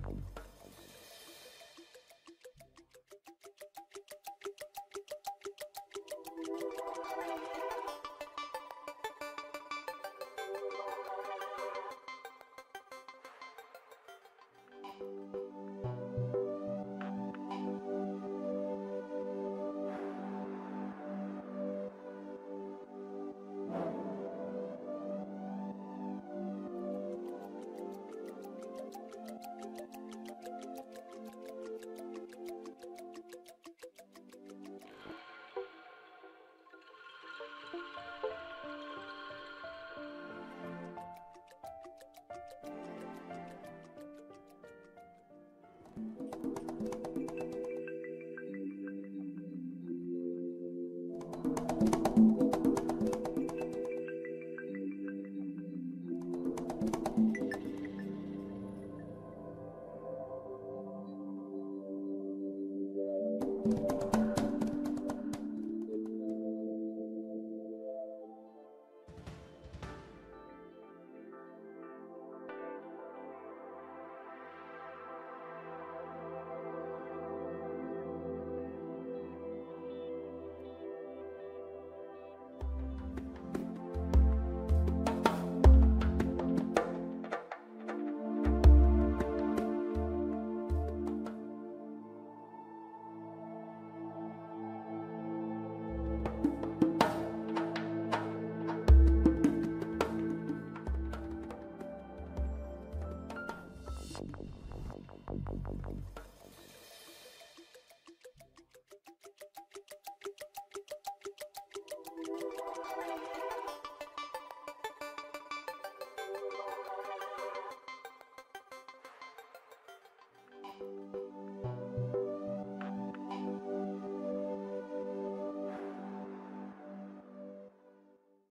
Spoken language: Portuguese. bon thank you